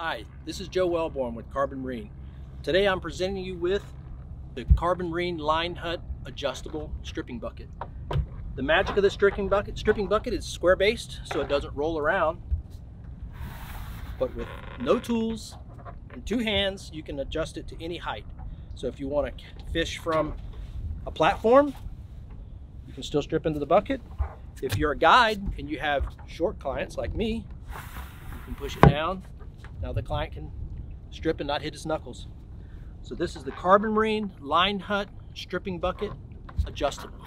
Hi, this is Joe Wellborn with Carbon Marine. Today I'm presenting you with the Carbon Marine LineHut Adjustable Stripping Bucket. The magic of the stripping bucket, stripping bucket is square based so it doesn't roll around. But with no tools and two hands, you can adjust it to any height. So if you want to fish from a platform, you can still strip into the bucket. If you're a guide and you have short clients like me, you can push it down now the client can strip and not hit his knuckles. So this is the Carbon Marine LineHut Stripping Bucket Adjustable.